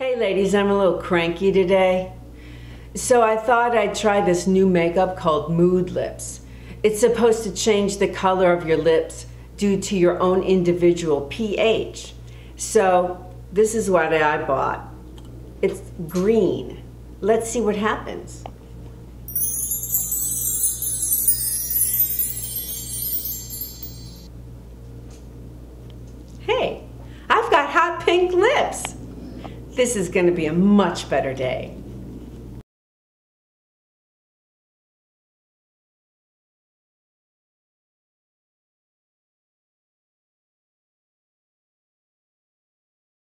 Hey ladies, I'm a little cranky today. So I thought I'd try this new makeup called Mood Lips. It's supposed to change the color of your lips due to your own individual pH. So this is what I bought. It's green. Let's see what happens. This is gonna be a much better day.